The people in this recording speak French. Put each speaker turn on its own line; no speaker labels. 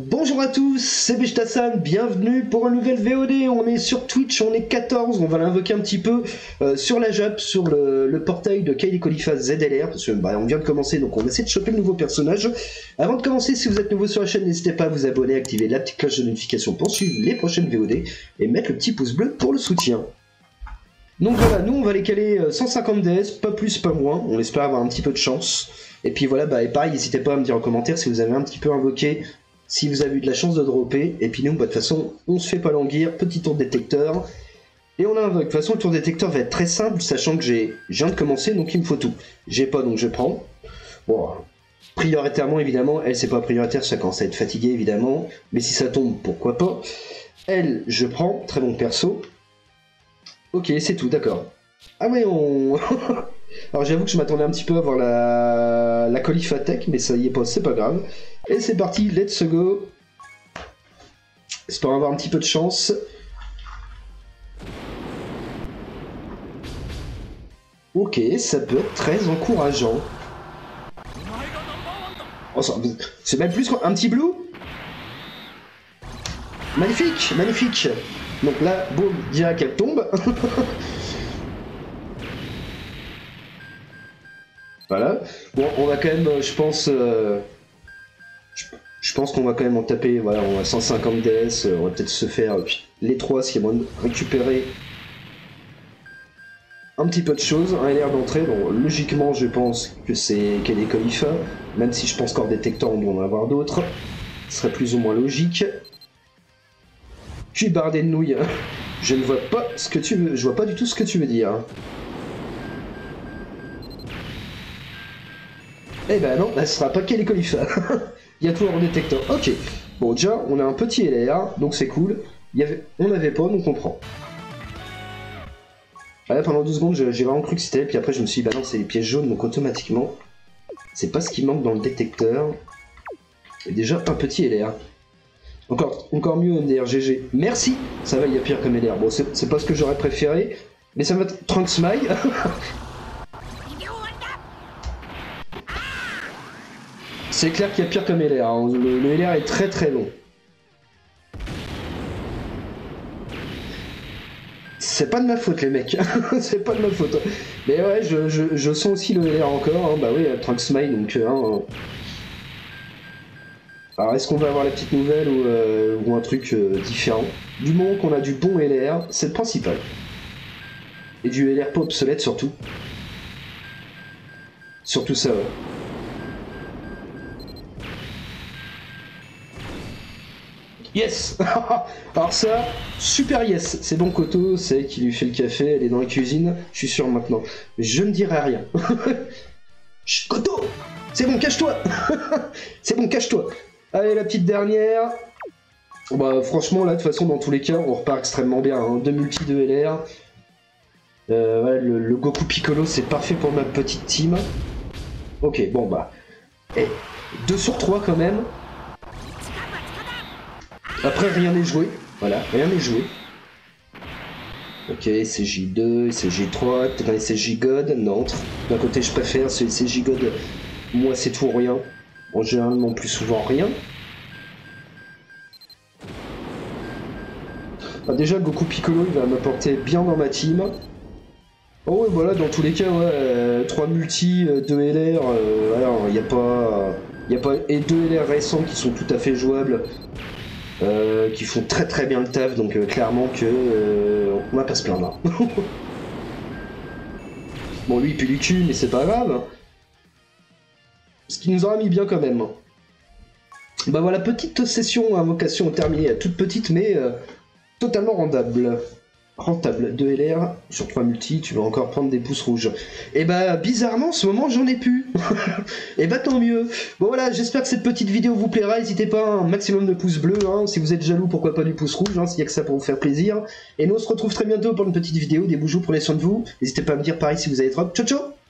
Bonjour à tous, c'est Bechtassan, bienvenue pour une nouvelle VOD. On est sur Twitch, on est 14, on va l'invoquer un petit peu euh, sur la JAP, sur le, portail de Kylie Khalifa ZLR, parce que bah, on vient de commencer, donc on va essayer de choper le nouveau personnage. Avant de commencer, si vous êtes nouveau sur la chaîne, n'hésitez pas à vous abonner, activer la petite cloche de notification pour suivre les prochaines VOD, et mettre le petit pouce bleu pour le soutien. Donc voilà, nous on va les caler 150 euh, DS, pas plus, pas moins, on espère avoir un petit peu de chance. Et puis voilà, bah, et pareil, n'hésitez pas à me dire en commentaire si vous avez un petit peu invoqué si vous avez eu de la chance de dropper. Et puis nous, de toute façon, on se fait pas languir, petit tour de détecteur. Et on a De toute façon, le tour détecteur va être très simple, sachant que j'ai viens de commencer, donc il me faut tout. J'ai pas, donc je prends. Bon, prioritairement, évidemment, elle, c'est pas prioritaire, ça commence à être fatigué, évidemment. Mais si ça tombe, pourquoi pas. Elle, je prends, très bon perso. Ok, c'est tout, d'accord. Ah ouais, on... Alors j'avoue que je m'attendais un petit peu à voir la, la Colifatech, mais ça y est pas, c'est pas grave. Et c'est parti, let's go Espérons avoir un petit peu de chance. Ok, ça peut être très encourageant. Oh, c'est même plus qu'un petit blue Magnifique, magnifique Donc là, boum, direct qu'elle tombe. voilà. Bon, on va quand même, je pense... Euh, je pense qu'on va quand même en taper, voilà, on a 150 DS, on va peut-être se faire les trois a moyen de récupérer un petit peu de choses, un LR d'entrée, bon logiquement je pense que c'est qu'elle est même si je pense qu'en détecteur on doit en avoir d'autres, ce serait plus ou moins logique. Puis bardé de nouilles, je ne vois pas ce que tu veux, je vois pas du tout ce que tu veux dire. Eh ben non, ce sera pas qu'elle est. Il y a tout en détecteur. Ok. Bon, déjà, on a un petit LR, donc c'est cool. Il y avait... On n'avait pas, donc on prend. Ah, pendant deux secondes, j'ai vraiment cru que c'était, puis après je me suis dit, bah non, c'est les pièces jaunes, donc automatiquement, c'est pas ce qui manque dans le détecteur. Et déjà, un petit LR. Encore, encore mieux un GG. Merci Ça va, il y a pire comme LR. Bon, c'est pas ce que j'aurais préféré, mais ça va être Trunks C'est clair qu'il y a pire comme LR. Hein. Le, LR est très très long. C'est pas de ma faute les mecs, c'est pas de ma faute. Mais ouais, je, sens aussi le LR encore, hein. bah oui, Trunk Smile, donc... Euh, hein. Alors est-ce qu'on va avoir la petite nouvelle ou, euh, un truc euh, différent? Du moment qu'on a du bon LR, c'est le principal. Et du LR pas obsolète surtout. Surtout ça, ouais. Yes Alors ça, super yes C'est bon Koto, c'est qui lui fait le café, elle est dans la cuisine, je suis sûr maintenant. Je ne dirai rien. Koto C'est bon, cache-toi C'est bon, cache-toi Allez, la petite dernière. Bah franchement, là, de toute façon, dans tous les cas, on repart extrêmement bien. Hein. Deux multi de LR. Euh, le, Goku Piccolo, c'est parfait pour ma petite team. Ok, bon bah... Et 2 sur 3 quand même. Après, rien n'est joué. Voilà, rien n'est joué. Ok, CJ2, CJ3, peut-être God. Non, d'un côté, je préfère ce CJ God. Moi, c'est tout ou rien. En général, non plus souvent rien. Ah, déjà, Goku Piccolo, il va m'apporter bien dans ma team. Oh, et voilà, dans tous les cas, ouais, 3 euh, multi, 2 euh, LR, euh, alors, il n'y a pas... Il a pas... Et 2 LR récents qui sont tout à fait jouables. Euh, qui font très très bien le taf, donc euh, clairement que euh, on va pas se plaindre. bon, lui il pue du cul, mais c'est pas grave. Ce qui nous aura mis bien quand même. Bah voilà, petite session invocation terminée, toute petite mais totalement rendable rentable. 2 LR sur 3 multi, tu vas encore prendre des pouces rouges. Et bah bizarrement, en ce moment, j'en ai plus. et bah tant mieux. Bon voilà, j'espère que cette petite vidéo vous plaira. N'hésitez pas un maximum de pouces bleus. Hein. Si vous êtes jaloux, pourquoi pas du pouce rouge, hein, s'il y a que ça pour vous faire plaisir. Et nous, on se retrouve très bientôt pour une petite vidéo. Des boujoux, prenez soin de vous. N'hésitez pas à me dire pareil si vous avez trop. Ciao ciao